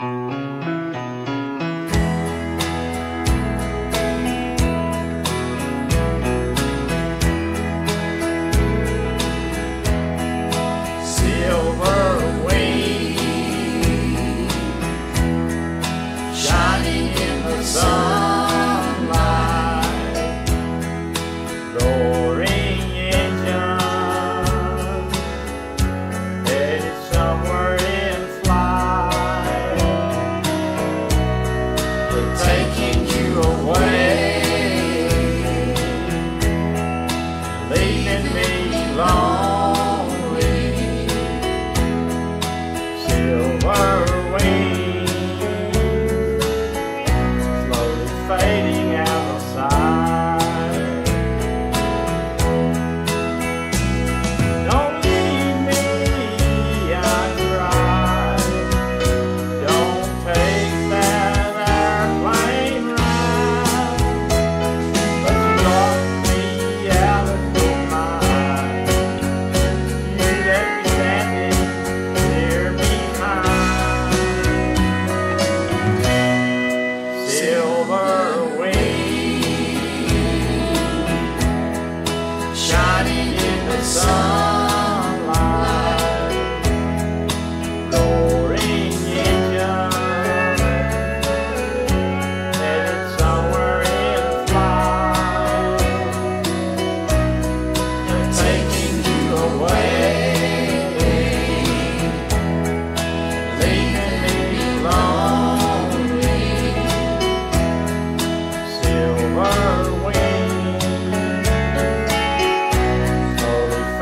Bye. summer.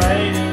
Hey.